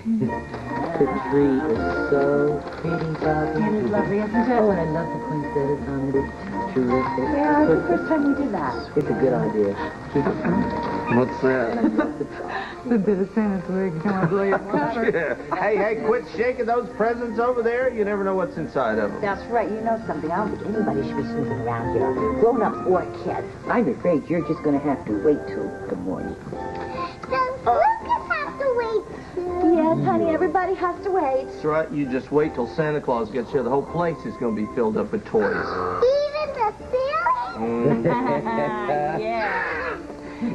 The tree is so pretty, Bobbie. It is lovely, isn't it? Oh, and I love the poinsettias on it. It's terrific. Yeah, it's the But first time we did that. It's a good idea. Keep it What's that? The bit of Santa's wig. Come on, blow your cover. hey, hey, quit shaking those presents over there. You never know what's inside of them. That's right. You know something. I don't think anybody should be snooping around here. Grown-ups or kids. I'm afraid you're just going to have to wait till the morning. Yes, honey. Everybody has to wait. That's right. You just wait till Santa Claus gets here. The whole place is going to be filled up with toys. Even the ceiling? Mm. yeah.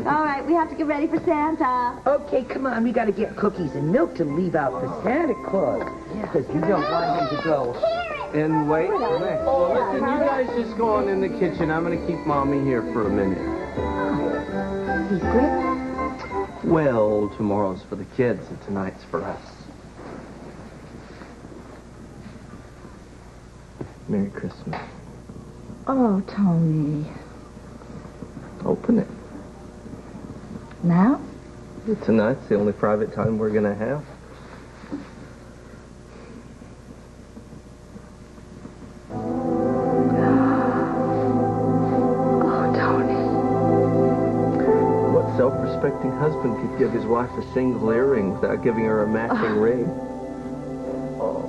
All right, we have to get ready for Santa. Okay, come on. We got to get cookies and milk to leave out for Santa Claus. Because you don't want him to go. And wait, wait. Oh, well, listen, you guys just go on in the kitchen. I'm going to keep Mommy here for a minute. Secret? Well, tomorrow's for the kids and tonight's for us. Merry Christmas. Oh, Tony. Open it. Now? Tonight's the only private time we're going to have. Self-respecting husband could give his wife a single earring without giving her a matching ah. ring? Oh.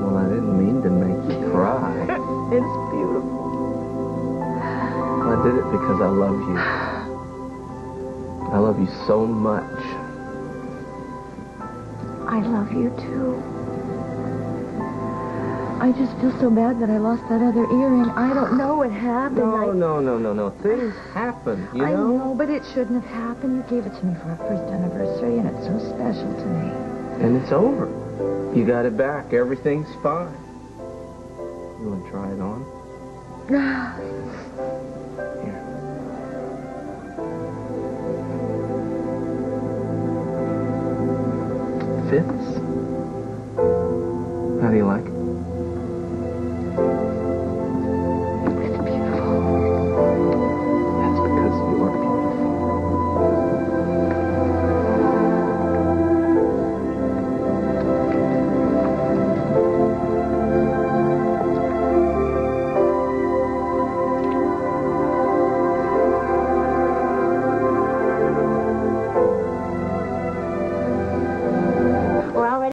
Well, I didn't mean to make you cry. It's beautiful. I did it because I love you. I love you so much. I love you, too. I just feel so bad that I lost that other earring. I don't know what happened. No, I... no, no, no, no. Things happen, you know? I know, but it shouldn't have happened. You gave it to me for our first anniversary, and it's so special to me. And it's over. You got it back. Everything's fine. You want to try it on? Here. Fits? How do you like it?